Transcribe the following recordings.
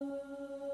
嗯。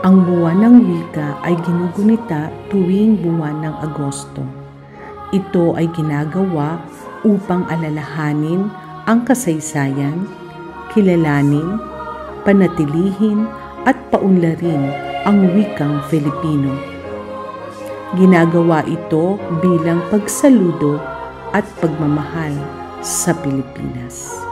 Ang buwan ng wika ay ginugunita tuwing buwan ng Agosto. Ito ay ginagawa upang alalahanin ang kasaysayan, kilalanin, panatilihin at paunlarin ang wikang Filipino. Ginagawa ito bilang pagsaludo at pagmamahal sa Pilipinas.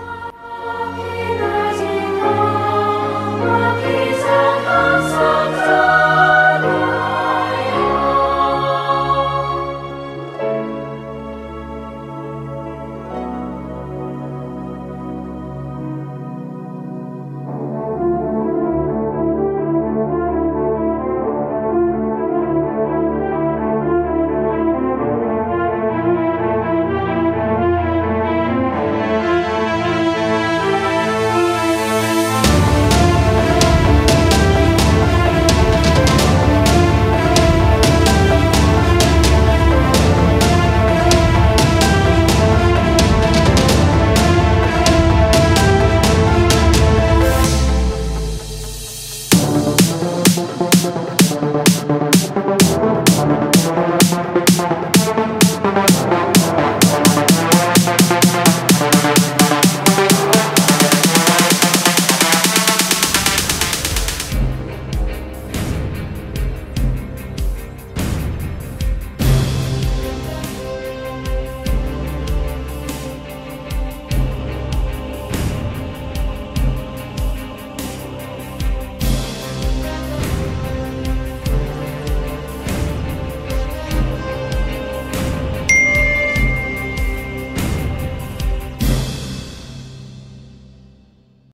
Thank you.